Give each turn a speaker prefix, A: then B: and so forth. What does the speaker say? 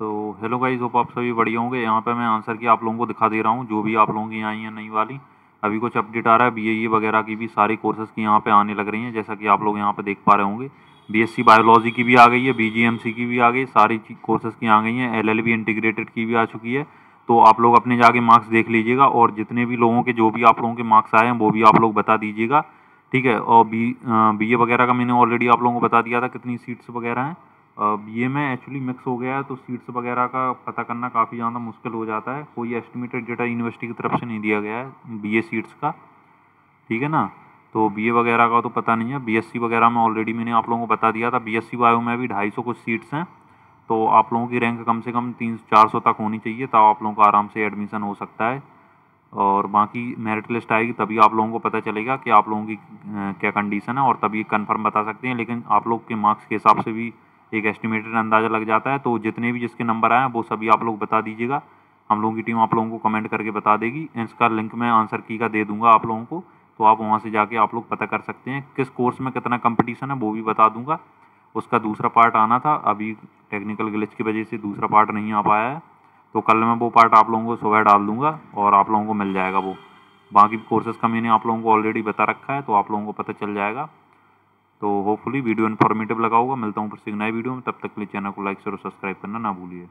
A: तो hello guys hope आप सभी बढ़िया होंगे। यहाँ पे मैं आंसर की आप लोगों को दिखा दे रहा हूँ, जो भी आप लोगों की आई हैं नई वाली। अभी कुछ अपडेट आ रहा है बीए वगैरह की भी सारी कोर्सेज़ की यहाँ पे आने लग रही हैं, जैसा कि आप लोग यहाँ पे देख पा रहे होंगे। बीएससी बायोलॉजी की भी आ गई है बीजीएमसी की भी आ गई, सारी कोर्सेज़ की आ गई हैं। एलएलबी इंटीग्रेटेड की भी आ चुकी है। तो आप लोग अपने जाके मार्क्स देख लीजिएगा, और जितने भी लोगों के, जो भी आप लोगों के मार्क्स आए हैं, वो भी आप लोग बता दीजिएगा। ठीक है, और बी बी वगैरह का मैंने ऑलरेडी आप लोगों को बता दिया था, कितनी सीट्स वगैरह हैं। ए में एक्चुअली मिक्स हो गया है तो सीट्स वगैरह का पता करना काफ़ी ज़्यादा मुश्किल हो जाता है। कोई एस्टिमेटेड डेटा यूनिवर्सिटी की तरफ़ से नहीं दिया गया है बी ए सीट्स का, ठीक है ना? तो बी ए वगैरह का तो पता नहीं है। बी एस सी वगैरह में ऑलरेडी मैंने आप लोगों को बता दिया था। बी एस सी बायो में भी ढाई सौ कुछ सीट्स हैं तो आप लोगों की रैंक कम से कम तीन चार सौ तक होनी चाहिए, तब आप लोगों का आराम से एडमिशन हो सकता है। और बाकी मेरिट लिस्ट आएगी, तभी आप लोगों को पता चलेगा कि आप लोगों की क्या कंडीशन है, और तभी कंफर्म बता सकते हैं। लेकिन आप लोग के मार्क्स के हिसाब से भी एक एस्टिमेटेड अंदाज़ा लग जाता है तो जितने भी जिसके नंबर आए हैं, वो सभी आप लोग बता दीजिएगा। हम लोगों की टीम आप लोगों को कमेंट करके बता देगी। इसका लिंक मैं आंसर की का दे दूँगा आप लोगों को तो आप वहाँ से जाके आप लोग पता कर सकते हैं किस कोर्स में कितना कंपटीशन है, वो भी बता दूँगा। उसका दूसरा पार्ट आना था, अभी टेक्निकल ग्लिच की वजह से दूसरा पार्ट नहीं आ पाया है। तो कल मैं वो पार्ट आप लोगों को सुबह डाल दूँगा और आप लोगों को मिल जाएगा वो। बाकी कोर्सेज़ का मैंने आप लोगों को ऑलरेडी बता रखा है तो आप लोगों को पता चल जाएगा। तो होपफुली वीडियो इन्फॉर्मेटिव लगा होगा। मिलता हूँ फिर से नए वीडियो में। तब तक के लिए चैनल को लाइक और सब्सक्राइब करना ना भूलिए।